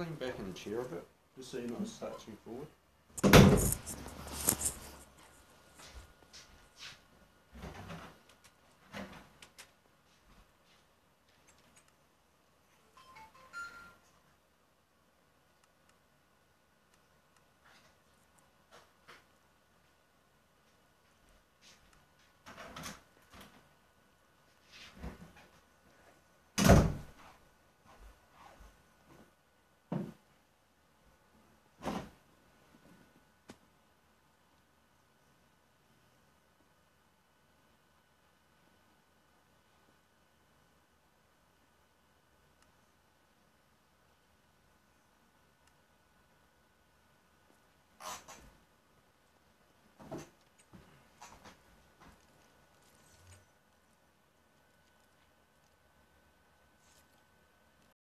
lean back in the chair a bit, just so you're not slouching forward?